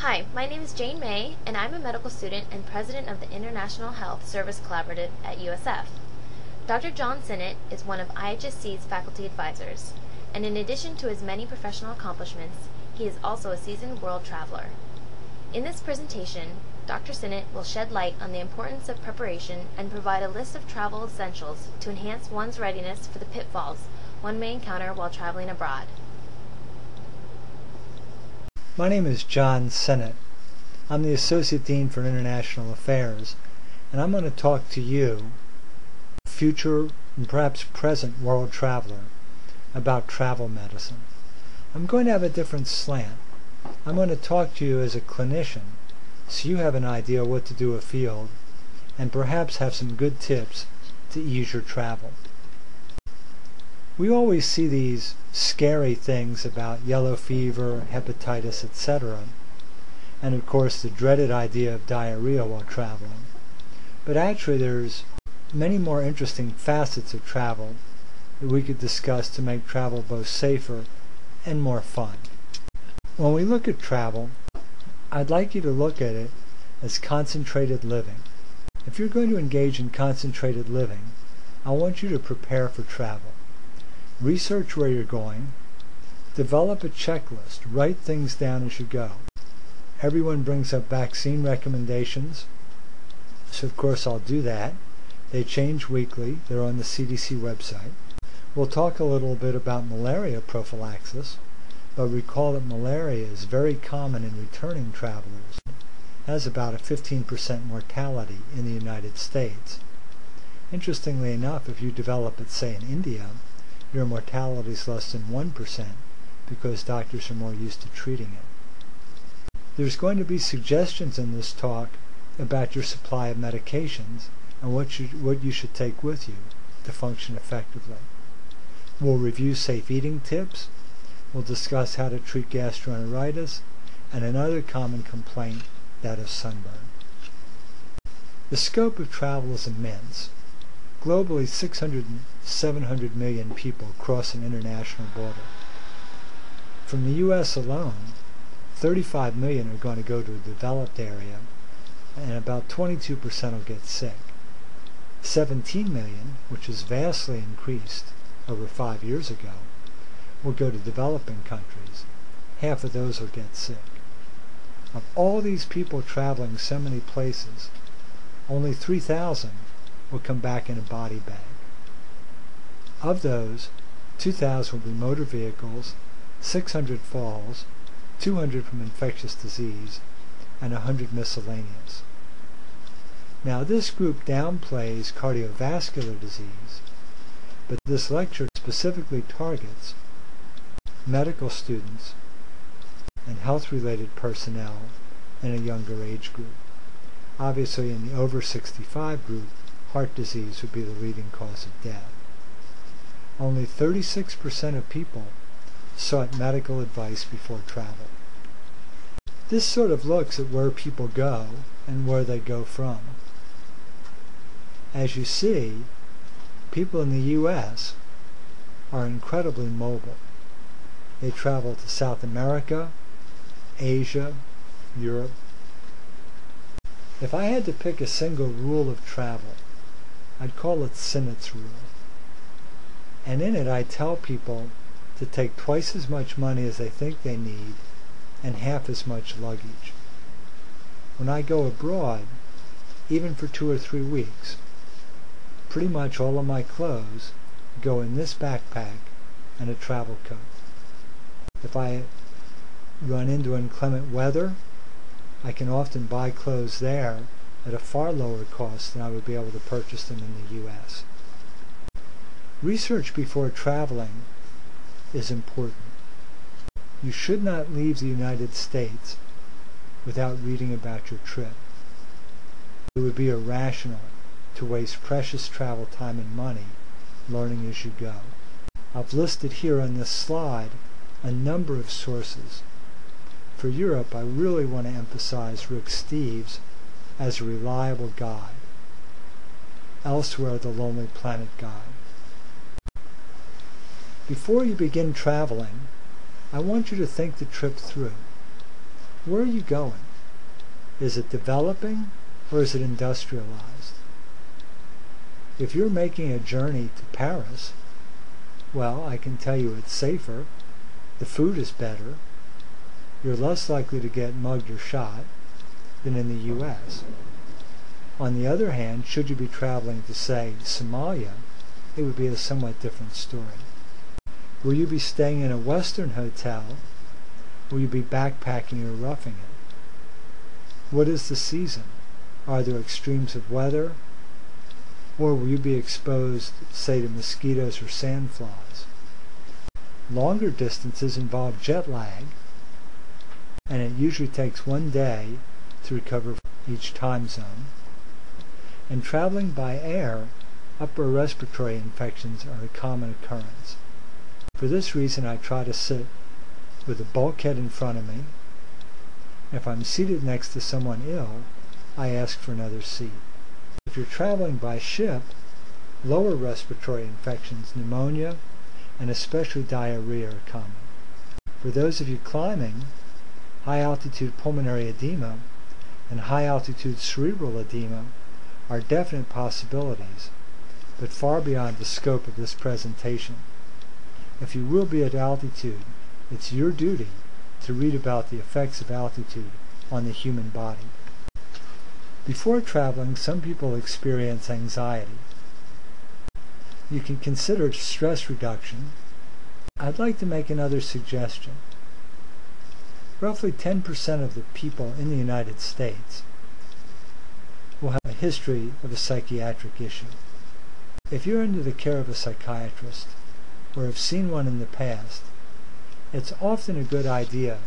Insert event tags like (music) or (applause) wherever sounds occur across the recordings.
Hi, my name is Jane May, and I'm a medical student and president of the International Health Service Collaborative at USF. Dr. John Sinnott is one of IHSC's faculty advisors, and in addition to his many professional accomplishments, he is also a seasoned world traveler. In this presentation, Dr. Sinnott will shed light on the importance of preparation and provide a list of travel essentials to enhance one's readiness for the pitfalls one may encounter while traveling abroad. My name is John Sinnott. I'm the Associate Dean for International Affairs, and I'm going to talk to you, future and perhaps present world traveler, about travel medicine. I'm going to have a different slant. I'm going to talk to you as a clinician so you have an idea what to do afield and perhaps have some good tips to ease your travel. We always see these scary things about yellow fever, hepatitis, etc., and of course the dreaded idea of diarrhea while traveling. But actually there's many more interesting facets of travel that we could discuss to make travel both safer and more fun. When we look at travel, I'd like you to look at it as concentrated living. If you're going to engage in concentrated living, I want you to prepare for travel. Research where you're going. Develop a checklist. Write things down as you go. Everyone brings up vaccine recommendations, so of course I'll do that. They change weekly. They're on the CDC website. We'll talk a little bit about malaria prophylaxis, but recall that malaria is very common in returning travelers. Has about a 15% mortality in the United States. Interestingly enough, if you develop it, say, in India, your mortality is less than 1% because doctors are more used to treating it. There's going to be suggestions in this talk about your supply of medications and what you, what you should take with you to function effectively. We'll review safe eating tips. We'll discuss how to treat gastroenteritis and another common complaint, that of sunburn. The scope of travel is immense. Globally, 600 700 million people cross an international border. From the U.S. alone, 35 million are going to go to a developed area, and about 22% will get sick. 17 million, which is vastly increased over five years ago, will go to developing countries. Half of those will get sick. Of all these people traveling so many places, only 3,000 will come back in a body bag. Of those, 2,000 will be motor vehicles, 600 falls, 200 from infectious disease, and 100 miscellaneous. Now this group downplays cardiovascular disease, but this lecture specifically targets medical students and health-related personnel in a younger age group. Obviously in the over 65 group, heart disease would be the leading cause of death. Only 36% of people sought medical advice before travel. This sort of looks at where people go and where they go from. As you see, people in the U.S. are incredibly mobile. They travel to South America, Asia, Europe. If I had to pick a single rule of travel, I'd call it Sinnott's rule. And in it I tell people to take twice as much money as they think they need and half as much luggage. When I go abroad, even for two or three weeks, pretty much all of my clothes go in this backpack and a travel coat. If I run into inclement weather, I can often buy clothes there at a far lower cost than I would be able to purchase them in the U.S. Research before traveling is important. You should not leave the United States without reading about your trip. It would be irrational to waste precious travel time and money learning as you go. I've listed here on this slide a number of sources. For Europe, I really want to emphasize Rick Steves as a reliable guide. Elsewhere, the Lonely Planet Guide. Before you begin traveling, I want you to think the trip through. Where are you going? Is it developing or is it industrialized? If you're making a journey to Paris, well, I can tell you it's safer, the food is better, you're less likely to get mugged or shot than in the U.S. On the other hand, should you be traveling to, say, Somalia, it would be a somewhat different story. Will you be staying in a Western hotel? Will you be backpacking or roughing it? What is the season? Are there extremes of weather? Or will you be exposed, say, to mosquitoes or sandflies? Longer distances involve jet lag, and it usually takes one day to recover each time zone. And traveling by air, upper respiratory infections are a common occurrence. For this reason, I try to sit with a bulkhead in front of me. If I'm seated next to someone ill, I ask for another seat. If you're traveling by ship, lower respiratory infections, pneumonia, and especially diarrhea are common. For those of you climbing, high altitude pulmonary edema and high altitude cerebral edema are definite possibilities, but far beyond the scope of this presentation. If you will be at altitude, it's your duty to read about the effects of altitude on the human body. Before traveling, some people experience anxiety. You can consider stress reduction. I'd like to make another suggestion. Roughly 10% of the people in the United States will have a history of a psychiatric issue. If you're under the care of a psychiatrist or have seen one in the past, it's often a good idea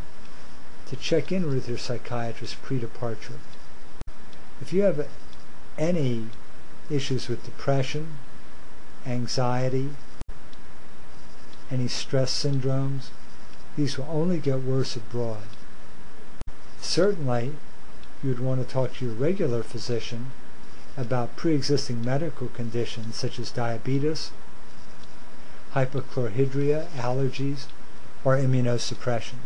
to check in with your psychiatrist pre-departure. If you have any issues with depression, anxiety, any stress syndromes, these will only get worse abroad. Certainly, you would want to talk to your regular physician about pre-existing medical conditions such as diabetes, hypochlorhydria, allergies, or immunosuppression.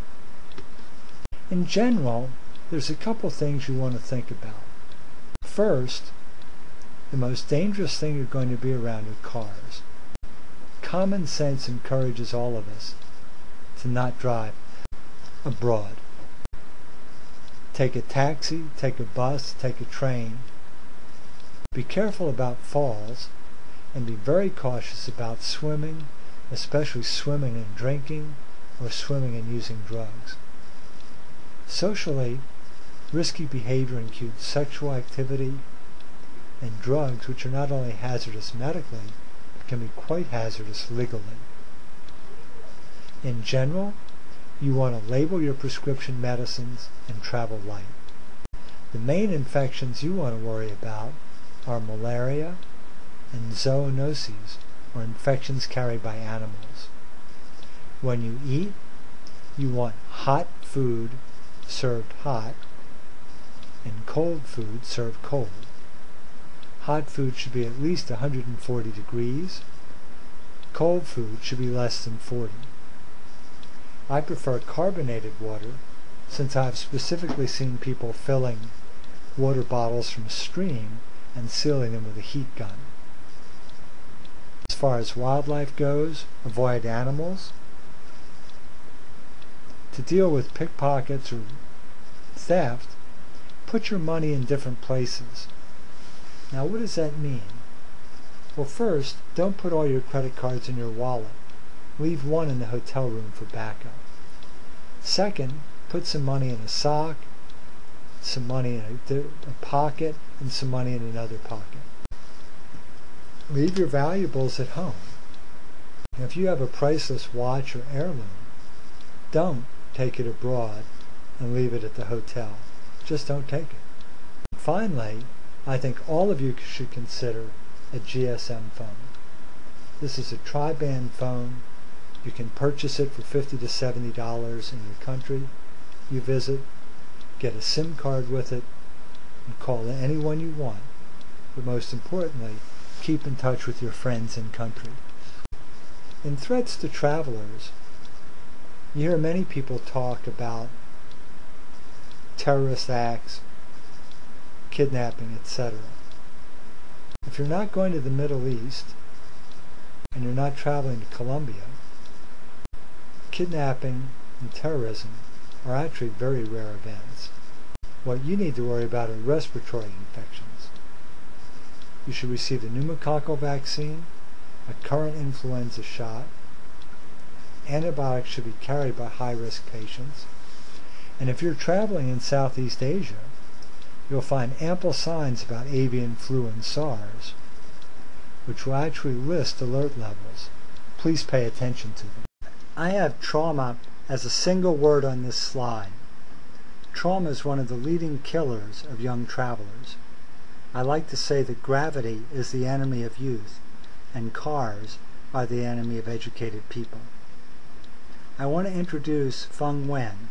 In general, there's a couple things you want to think about. First, the most dangerous thing you're going to be around are cars. Common sense encourages all of us to not drive abroad. Take a taxi, take a bus, take a train. Be careful about falls and be very cautious about swimming, especially swimming and drinking or swimming and using drugs. Socially, Risky behavior includes sexual activity and drugs, which are not only hazardous medically, but can be quite hazardous legally. In general, you want to label your prescription medicines and travel light. The main infections you want to worry about are malaria and zoonoses, or infections carried by animals. When you eat, you want hot food served hot and cold food served cold. Hot food should be at least 140 degrees. Cold food should be less than 40. I prefer carbonated water since I have specifically seen people filling water bottles from a stream and sealing them with a heat gun. As far as wildlife goes, avoid animals. To deal with pickpockets or theft, put your money in different places. Now, what does that mean? Well, first, don't put all your credit cards in your wallet. Leave one in the hotel room for backup. Second, put some money in a sock, some money in a, a pocket, and some money in another pocket. Leave your valuables at home. If you have a priceless watch or heirloom, don't take it abroad and leave it at the hotel. Just don't take it. Finally, I think all of you should consider a GSM phone. This is a tri-band phone. You can purchase it for 50 to $70 in your country you visit, get a SIM card with it, and call anyone you want. But most importantly, keep in touch with your friends in country. In threats to travelers, you hear many people talk about terrorist acts, kidnapping, etc. If you're not going to the Middle East and you're not traveling to Colombia, kidnapping and terrorism are actually very rare events. What you need to worry about are respiratory infections. You should receive the pneumococcal vaccine, a current influenza shot. Antibiotics should be carried by high-risk patients. And if you're traveling in Southeast Asia, you'll find ample signs about avian flu and SARS, which will actually list alert levels. Please pay attention to them. I have trauma as a single word on this slide. Trauma is one of the leading killers of young travelers. I like to say that gravity is the enemy of youth, and cars are the enemy of educated people. I want to introduce Feng Wen,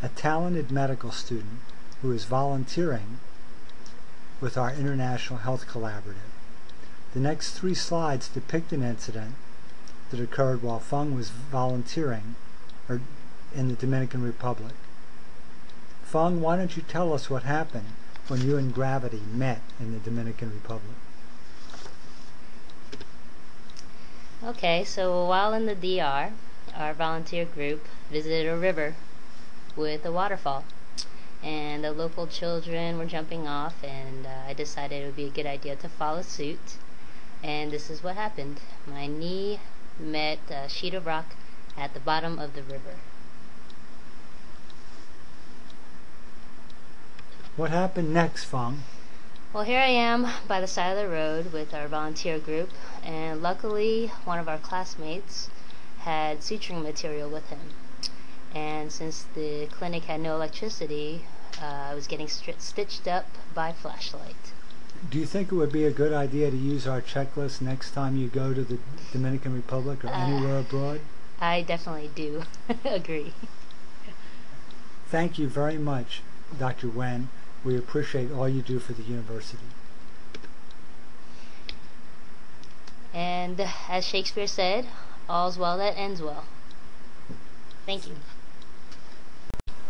a talented medical student who is volunteering with our International Health Collaborative. The next three slides depict an incident that occurred while Fung was volunteering or in the Dominican Republic. Fung, why don't you tell us what happened when you and Gravity met in the Dominican Republic? Okay, so while in the DR, our volunteer group visited a river with a waterfall. And the local children were jumping off, and uh, I decided it would be a good idea to follow suit. And this is what happened. My knee met a sheet of rock at the bottom of the river. What happened next, Fong? Well, here I am by the side of the road with our volunteer group, and luckily one of our classmates had suturing material with him. And since the clinic had no electricity, uh, I was getting st- stitched up by flashlight. Do you think it would be a good idea to use our checklist next time you go to the Dominican Republic or Uh, anywhere abroad? I definitely do (laughs) agree. Thank you very much, Dr. Wen. We appreciate all you do for the university. And as Shakespeare said, all's well that ends well. Thank you.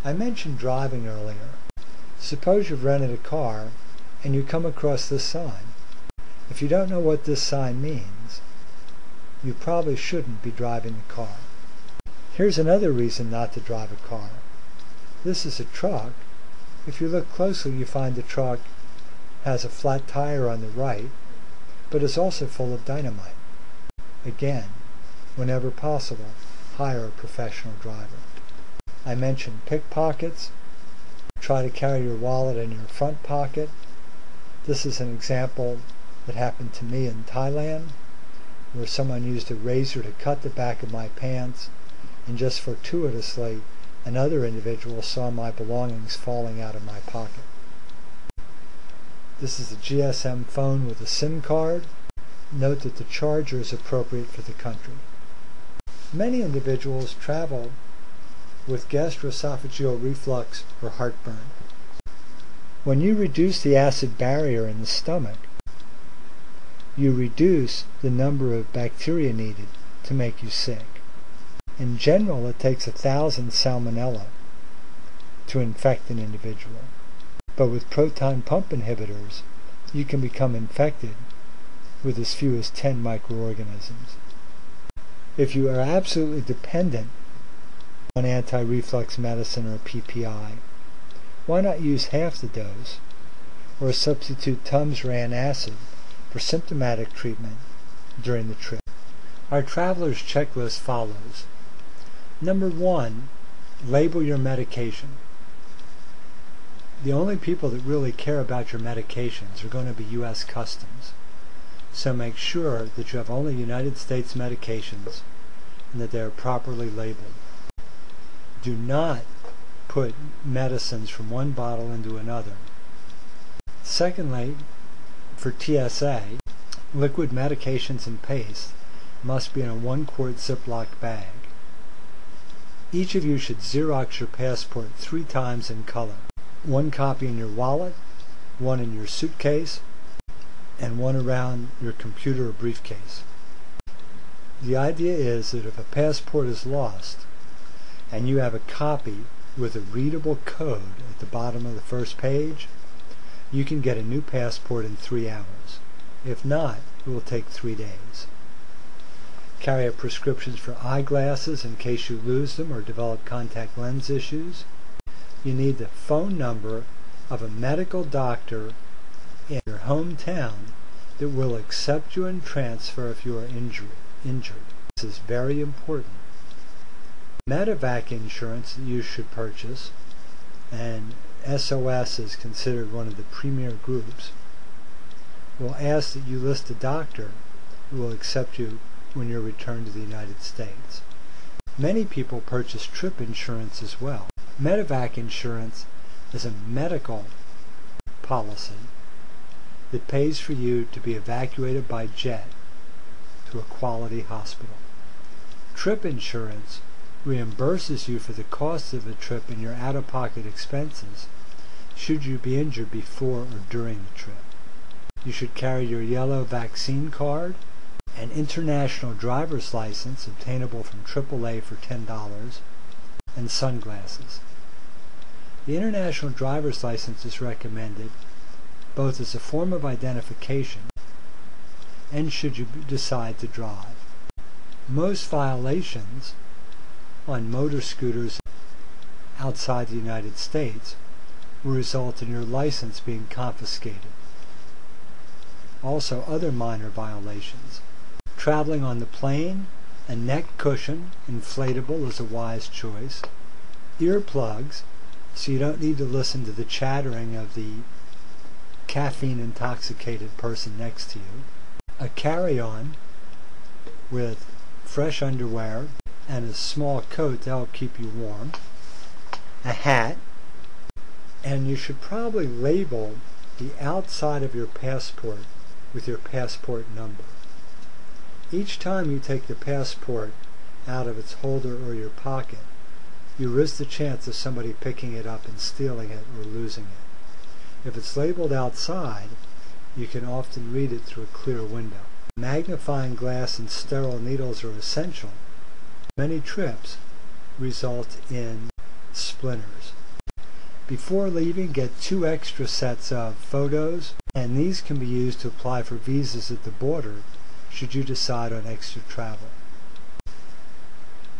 I mentioned driving earlier. Suppose you've rented a car and you come across this sign. If you don't know what this sign means, you probably shouldn't be driving the car. Here's another reason not to drive a car. This is a truck. If you look closely, you find the truck has a flat tire on the right, but is also full of dynamite. Again, whenever possible, hire a professional driver. I mentioned pickpockets. Try to carry your wallet in your front pocket. This is an example that happened to me in Thailand, where someone used a razor to cut the back of my pants, and just fortuitously, another individual saw my belongings falling out of my pocket. This is a GSM phone with a SIM card. Note that the charger is appropriate for the country. Many individuals travel with gastroesophageal reflux or heartburn. When you reduce the acid barrier in the stomach, you reduce the number of bacteria needed to make you sick. In general, it takes a thousand salmonella to infect an individual. But with proton pump inhibitors, you can become infected with as few as 10 microorganisms. If you are absolutely dependent on anti-reflux medicine or PPI, why not use half the dose or substitute Tums Ran acid for symptomatic treatment during the trip? Our traveler's checklist follows. Number one, label your medication. The only people that really care about your medications are going to be U.S. Customs. So make sure that you have only United States medications and that they are properly labeled. Do not put medicines from one bottle into another. Secondly, for TSA, liquid medications and paste must be in a one quart Ziploc bag. Each of you should Xerox your passport three times in color. One copy in your wallet, one in your suitcase, and one around your computer or briefcase. The idea is that if a passport is lost and you have a copy with a readable code at the bottom of the first page, you can get a new passport in three hours. If not, it will take three days. Carry a prescriptions for eyeglasses in case you lose them or develop contact lens issues. You need the phone number of a medical doctor in your hometown that will accept you and transfer if you are injured. injured. This is very important. Medevac insurance that you should purchase, and SOS is considered one of the premier groups, will ask that you list a doctor who will accept you when you're returned to the United States. Many people purchase trip insurance as well. Medevac insurance is a medical policy that pays for you to be evacuated by jet to a quality hospital. Trip insurance reimburses you for the cost of the trip and your out-of-pocket expenses should you be injured before or during the trip. You should carry your yellow vaccine card, an international driver's license obtainable from AAA for $10, and sunglasses. The international driver's license is recommended both as a form of identification and should you decide to drive. Most violations on motor scooters outside the United States will result in your license being confiscated. Also, other minor violations. Traveling on the plane, a neck cushion, inflatable, is a wise choice. Earplugs, so you don't need to listen to the chattering of the caffeine intoxicated person next to you, a carry on with fresh underwear and a small coat that'll keep you warm, a hat, and you should probably label the outside of your passport with your passport number. Each time you take the passport out of its holder or your pocket, you risk the chance of somebody picking it up and stealing it or losing it. If it's labeled outside, you can often read it through a clear window. Magnifying glass and sterile needles are essential. Many trips result in splinters. Before leaving, get two extra sets of photos, and these can be used to apply for visas at the border should you decide on extra travel.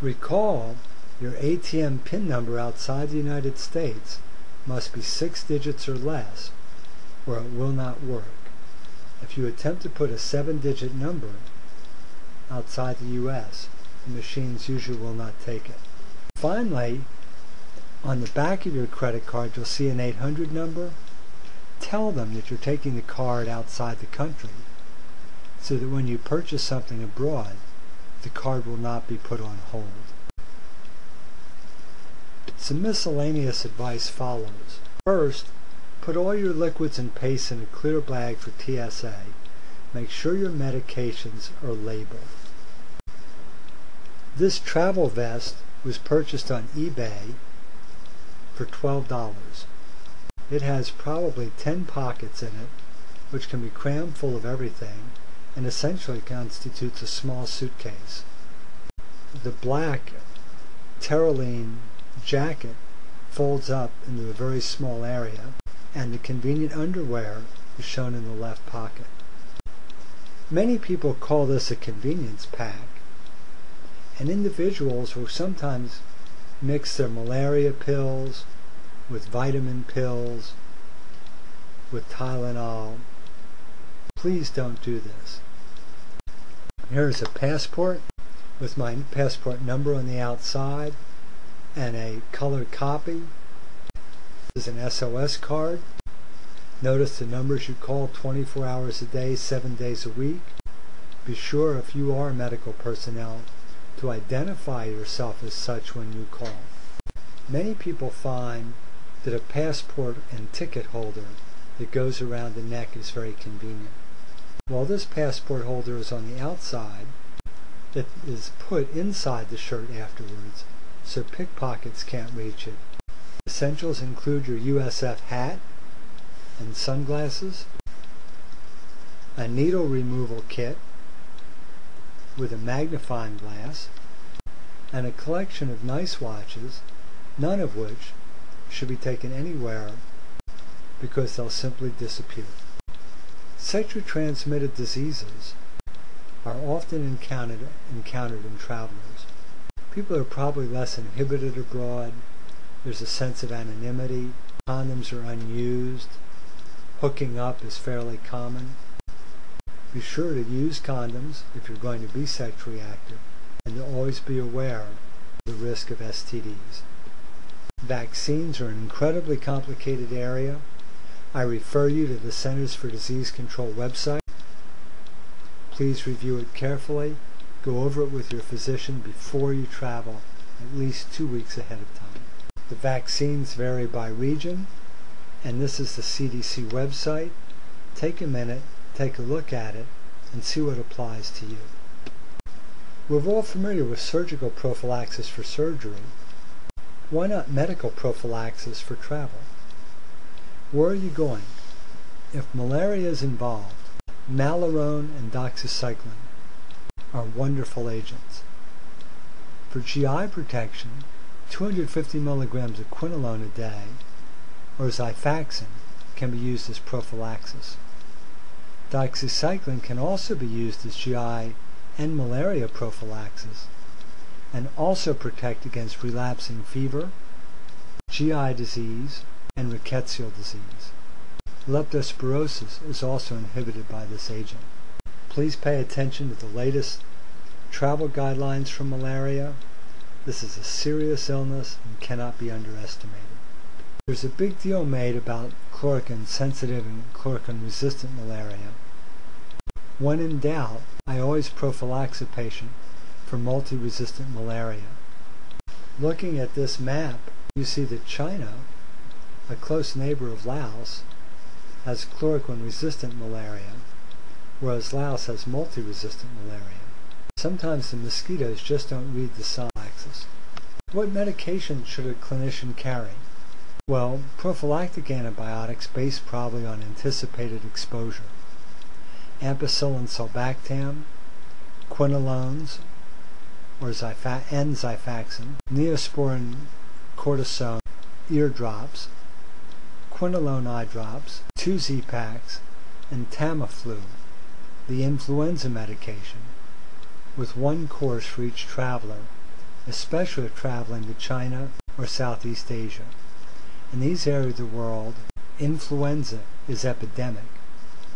Recall your ATM PIN number outside the United States must be six digits or less, or it will not work. If you attempt to put a seven-digit number outside the U.S., the machines usually will not take it. Finally, on the back of your credit card, you'll see an 800 number. Tell them that you're taking the card outside the country so that when you purchase something abroad, the card will not be put on hold. Some miscellaneous advice follows. First, put all your liquids and pastes in a clear bag for TSA. Make sure your medications are labeled. This travel vest was purchased on eBay for $12. It has probably 10 pockets in it, which can be crammed full of everything, and essentially constitutes a small suitcase. The black Tyrolean jacket folds up into a very small area, and the convenient underwear is shown in the left pocket. Many people call this a convenience pack, and individuals who sometimes mix their malaria pills with vitamin pills, with Tylenol. Please don't do this. Here's a passport with my passport number on the outside and a colored copy. This is an SOS card. Notice the numbers you call 24 hours a day, 7 days a week. Be sure if you are medical personnel to identify yourself as such when you call. Many people find that a passport and ticket holder that goes around the neck is very convenient. While this passport holder is on the outside, it is put inside the shirt afterwards so pickpockets can't reach it. Essentials include your USF hat and sunglasses, a needle removal kit with a magnifying glass, and a collection of nice watches, none of which should be taken anywhere because they'll simply disappear. Sexually transmitted diseases are often encountered, encountered in travelers. People are probably less inhibited abroad. There's a sense of anonymity. Condoms are unused. Hooking up is fairly common. Be sure to use condoms if you're going to be sexually active and to always be aware of the risk of STDs. Vaccines are an incredibly complicated area. I refer you to the Centers for Disease Control website. Please review it carefully. Go over it with your physician before you travel, at least two weeks ahead of time. The vaccines vary by region, and this is the CDC website. Take a minute, take a look at it, and see what applies to you. We're all familiar with surgical prophylaxis for surgery. Why not medical prophylaxis for travel? Where are you going? If malaria is involved, Malarone and doxycycline are wonderful agents. For GI protection, 250 milligrams of quinolone a day or Xifaxan can be used as prophylaxis. Doxycycline can also be used as GI and malaria prophylaxis and also protect against relapsing fever, GI disease, and rickettsial disease. Leptospirosis is also inhibited by this agent. Please pay attention to the latest travel guidelines for malaria. This is a serious illness and cannot be underestimated. There's a big deal made about chloroquine sensitive and chloroquine resistant malaria. When in doubt, I always prophylax a patient for multi-resistant malaria. Looking at this map, you see that China, a close neighbor of Laos, has chloroquine-resistant malaria, whereas Laos has multi-resistant malaria. Sometimes the mosquitoes just don't read the sign axis. What medication should a clinician carry? Well, prophylactic antibiotics based probably on anticipated exposure. Ampicillin sulbactam, quinolones, or Xifa- and Neosporin cortisone ear drops, quinolone eye drops, two Z-Paks, and Tamiflu, the influenza medication, with one course for each traveler, especially if traveling to China or Southeast Asia. In these areas of the world, influenza is epidemic,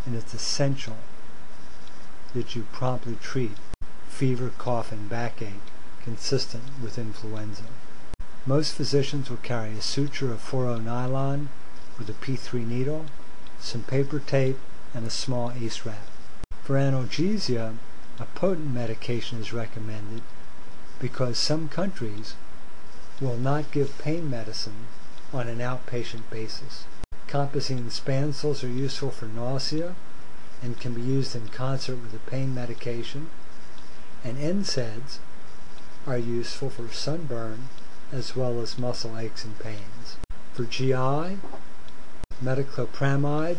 and it's essential that you promptly treat fever, cough, and backache consistent with influenza. Most physicians will carry a suture of 4 nylon with a P3 needle, some paper tape, and a small ACE wrap. For analgesia, a potent medication is recommended because some countries will not give pain medicine on an outpatient basis. Compazine Spansules are useful for nausea and can be used in concert with a pain medication, and NSAIDs are useful for sunburn as well as muscle aches and pains. For GI, metoclopramide